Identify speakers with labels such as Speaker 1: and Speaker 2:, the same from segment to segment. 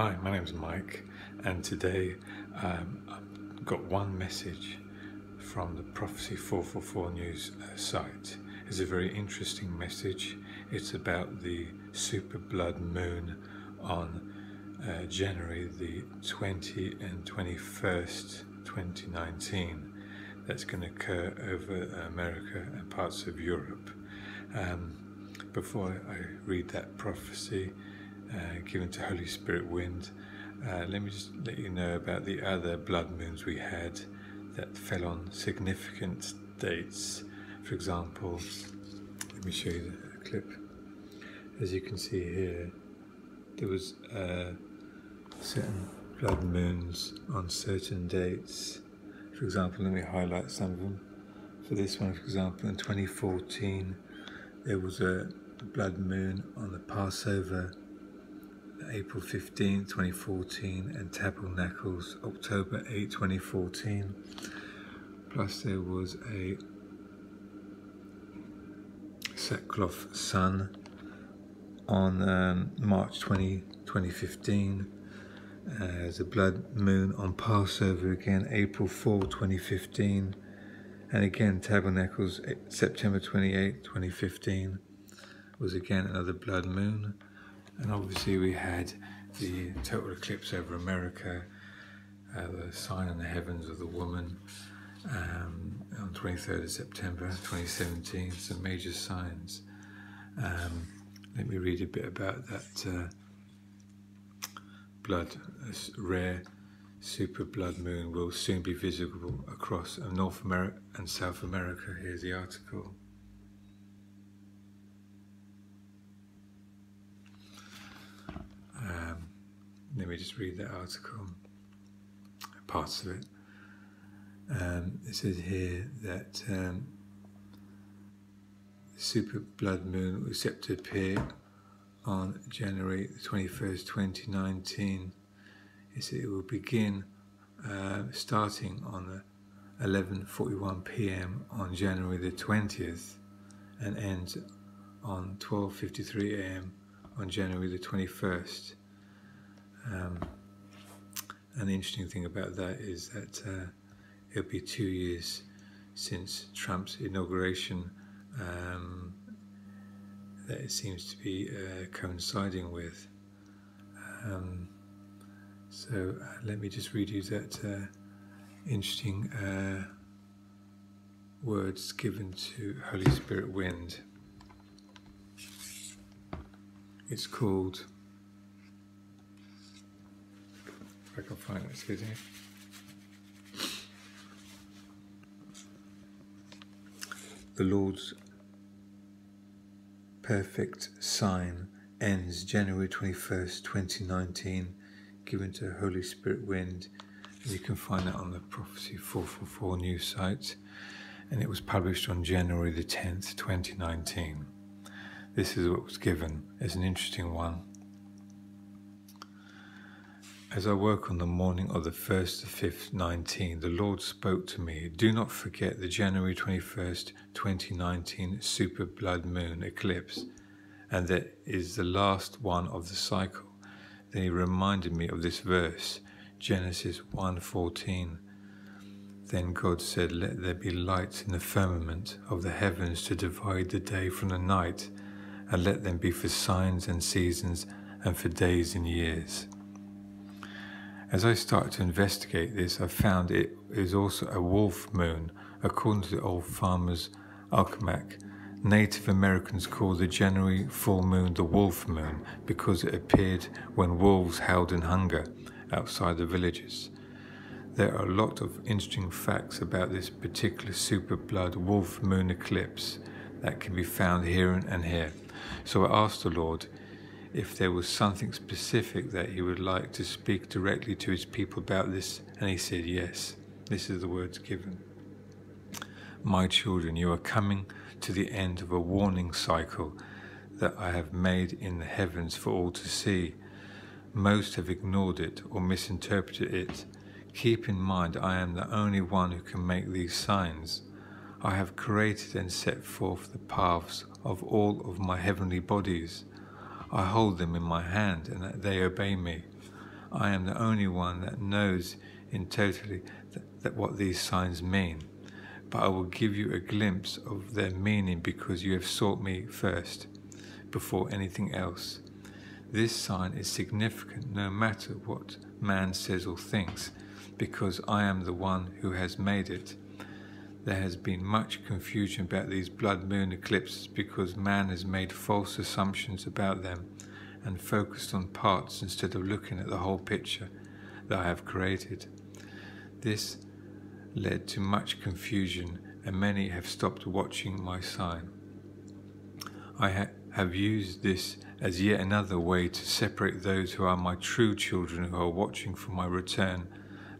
Speaker 1: Hi, my name's Mike, and today um, I've got one message from the Prophecy 444 News uh, site. It's a very interesting message. It's about the super blood moon on uh, January the 20 and 21st, 2019. That's going to occur over America and parts of Europe. Um, before I read that prophecy, uh, given to Holy Spirit wind. Uh, let me just let you know about the other blood moons we had that fell on significant dates. For example, let me show you the clip. As you can see here, there was uh, certain blood moons on certain dates. For example, let me highlight some of them. For this one, for example, in 2014, there was a blood moon on the Passover April 15, 2014, and Tabernacles October 8, 2014. Plus, there was a sackcloth sun on um, March 20, 2015. Uh, there's a blood moon on Passover again, April 4, 2015. And again, Tabernacles September 28, 2015 was again another blood moon. And obviously, we had the total eclipse over America, uh, the sign in the heavens of the woman um, on 23rd of September 2017. Some major signs. Um, let me read a bit about that uh, blood, rare super blood moon will soon be visible across North America and South America. Here's the article. Let me just read that article, parts of it. Um, it says here that um, the super blood moon was set to appear on January 21st, 2019. It said it will begin uh, starting on 11:41 p.m. on January the 20th and ends on 12:53 a.m. on January the 21st. Um, and the interesting thing about that is that uh, it'll be two years since Trump's inauguration um, that it seems to be uh, coinciding with. Um, so uh, let me just read you that uh, interesting uh, words given to Holy Spirit Wind. It's called I can find it, excuse me. The Lord's perfect sign ends January 21st, 2019, given to Holy Spirit Wind. You can find that on the Prophecy 444 news site, and it was published on January the 10th, 2019. This is what was given. It's an interesting one. As I woke on the morning of the 1st of 5th, 19, the Lord spoke to me, Do not forget the January 21st, 2019 super blood moon eclipse, and that is the last one of the cycle. Then he reminded me of this verse, Genesis 1:14. Then God said, Let there be lights in the firmament of the heavens to divide the day from the night, and let them be for signs and seasons and for days and years. As I started to investigate this, I found it is also a wolf moon, according to the old farmer's almanac. Native Americans call the January full moon the wolf moon because it appeared when wolves howled in hunger outside the villages. There are a lot of interesting facts about this particular super blood wolf moon eclipse that can be found here and here. So I asked the Lord if there was something specific that he would like to speak directly to his people about this, and he said, Yes, this is the words given. My children, you are coming to the end of a warning cycle that I have made in the heavens for all to see. Most have ignored it or misinterpreted it. Keep in mind, I am the only one who can make these signs. I have created and set forth the paths of all of my heavenly bodies. I hold them in my hand and that they obey me. I am the only one that knows in totally that, that what these signs mean. But I will give you a glimpse of their meaning because you have sought me first, before anything else. This sign is significant no matter what man says or thinks, because I am the one who has made it. There has been much confusion about these blood moon eclipses because man has made false assumptions about them and focused on parts instead of looking at the whole picture that I have created. This led to much confusion and many have stopped watching my sign. I ha have used this as yet another way to separate those who are my true children who are watching for my return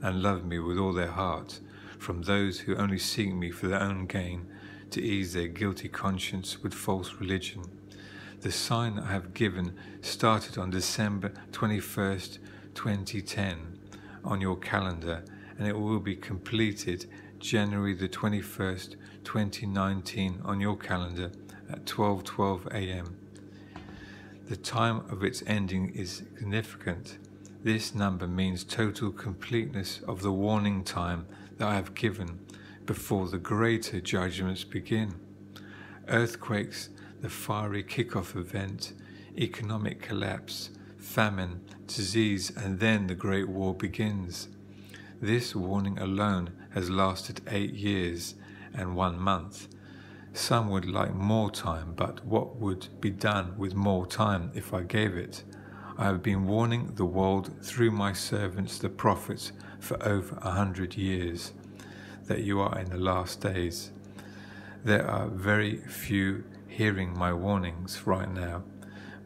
Speaker 1: and love me with all their heart from those who only seek me for their own gain to ease their guilty conscience with false religion. The sign I have given started on December 21st, 2010 on your calendar and it will be completed January the 21st, 2019 on your calendar at 12:12 a.m. The time of its ending is significant. This number means total completeness of the warning time that I have given before the greater judgments begin. Earthquakes, the fiery kickoff event, economic collapse, famine, disease, and then the Great War begins. This warning alone has lasted eight years and one month some would like more time, but what would be done with more time if I gave it? I have been warning the world through my servants, the prophets, for over a hundred years that you are in the last days. There are very few hearing my warnings right now.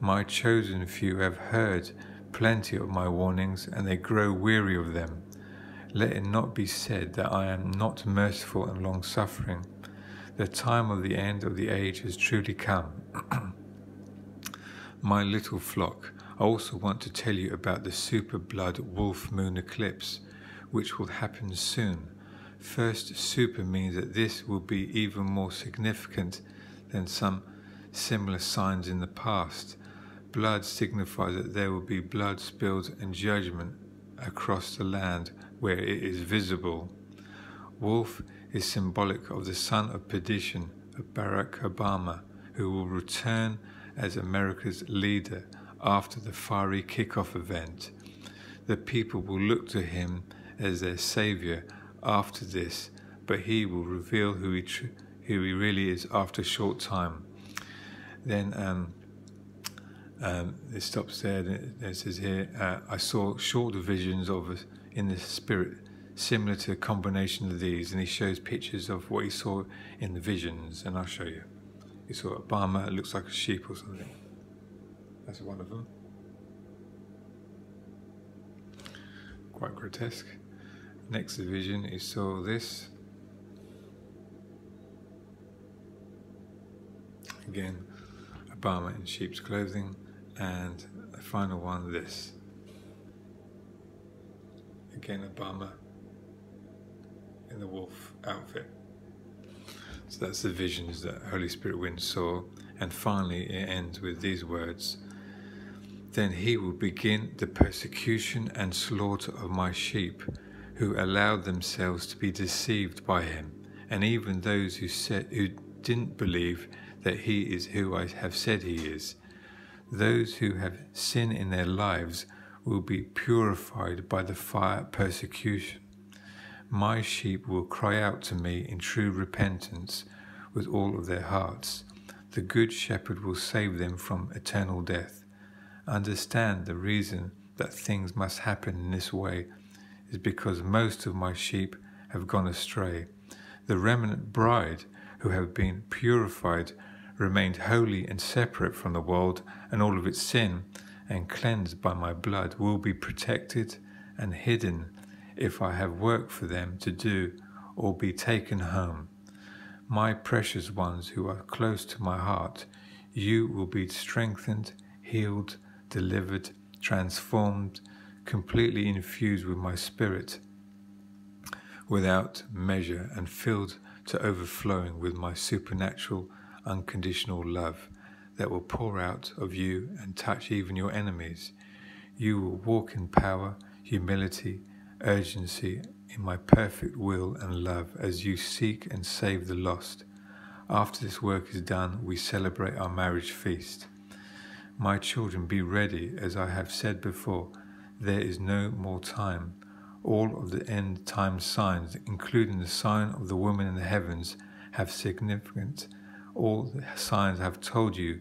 Speaker 1: My chosen few have heard plenty of my warnings and they grow weary of them. Let it not be said that I am not merciful and long suffering the time of the end of the age has truly come. My little flock, I also want to tell you about the super blood wolf moon eclipse, which will happen soon. First, super means that this will be even more significant than some similar signs in the past. Blood signifies that there will be blood spilled and judgment across the land where it is visible. Wolf is symbolic of the son of perdition of Barack Obama, who will return as America's leader after the fiery kickoff event. The people will look to him as their savior after this, but he will reveal who he, who he really is after a short time. Then um, um, it stops there. It says here, uh, I saw short visions of in the spirit similar to a combination of these, and he shows pictures of what he saw in the visions, and I'll show you. He saw Obama, it looks like a sheep or something. That's one of them. Quite grotesque. Next vision, is saw this. Again, Obama in sheep's clothing, and the final one, this. Again, Obama in the wolf outfit. So that's the visions that Holy Spirit wind saw. And finally, it ends with these words Then he will begin the persecution and slaughter of my sheep, who allowed themselves to be deceived by him, and even those who, said, who didn't believe that he is who I have said he is. Those who have sin in their lives will be purified by the fire persecution. My sheep will cry out to me in true repentance with all of their hearts. The good shepherd will save them from eternal death. Understand the reason that things must happen in this way is because most of my sheep have gone astray. The remnant bride, who have been purified, remained holy and separate from the world and all of its sin, and cleansed by my blood, will be protected and hidden if I have work for them to do or be taken home. My precious ones who are close to my heart, you will be strengthened, healed, delivered, transformed, completely infused with my spirit, without measure, and filled to overflowing with my supernatural, unconditional love that will pour out of you and touch even your enemies. You will walk in power, humility, urgency, in my perfect will and love as you seek and save the lost. After this work is done, we celebrate our marriage feast. My children, be ready, as I have said before. There is no more time. All of the end time signs, including the sign of the woman in the heavens, have significance. All the signs I have told you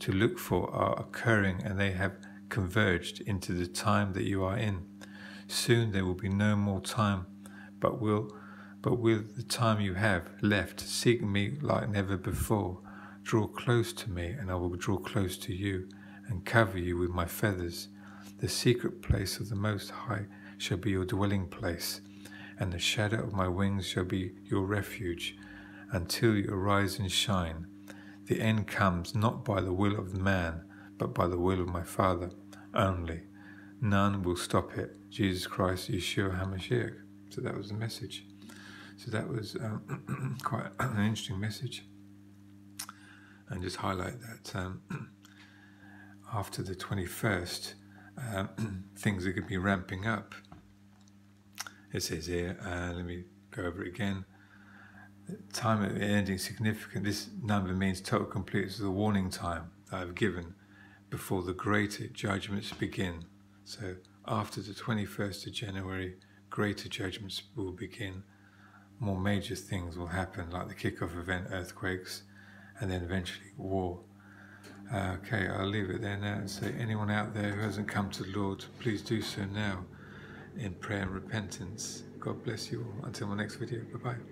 Speaker 1: to look for are occurring and they have converged into the time that you are in. Soon there will be no more time, but will but with the time you have left, seek me like never before. Draw close to me, and I will draw close to you, and cover you with my feathers. The secret place of the Most High shall be your dwelling place, and the shadow of my wings shall be your refuge, until you arise and shine. The end comes not by the will of man, but by the will of my Father only. None will stop it. Jesus Christ, Yeshua HaMashiach. So that was the message. So that was um, quite an interesting message. And just highlight that um, after the 21st, um, things are going to be ramping up. It says here, uh, let me go over it again. Time of ending significant. This number means total completeness of the warning time that I've given before the greater judgments begin. So after the 21st of January, greater judgments will begin. More major things will happen, like the kickoff event, earthquakes, and then eventually war. Okay, I'll leave it there now and say, anyone out there who hasn't come to the Lord, please do so now in prayer and repentance. God bless you all. Until my next video. Bye bye.